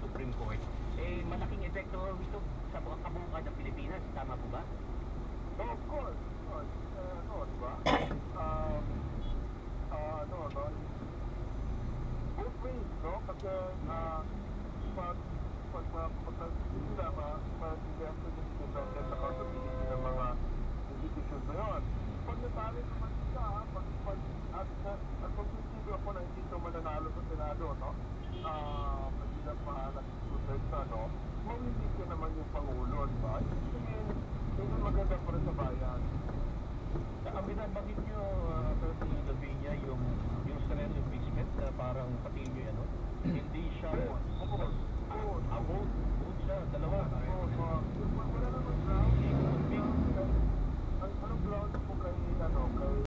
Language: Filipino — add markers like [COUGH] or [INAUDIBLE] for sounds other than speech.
Supreme Court, eh malaking epekto ito sa buong kabuuan ng Pilipinas. Tama po ba? So of course, of course, uh, ano, di ba? [COUGHS] Um, uh, ano, no? Both ways, no? Kasi, uh, pag, pag, pag, pag, pag, sila, ma, ma-invest in independent accountability ng mga institution na yun. Pag natalo naman sila, pag, pag, at, at, at kung sisibi ako na hindi ito mananalo sa Senado, no? Ah, uh, hindi lang mahalas sa no? Mamimili ka naman yung Pangulo, di ba? Yun ang maganda para sa bayan. Ang binabanggit nyo, uh, Attorney Lavinia, yung, yung Senate impeachment na parang pati nyo yan, no? [CLEARS THROAT] Hindi siya, Oo, oo,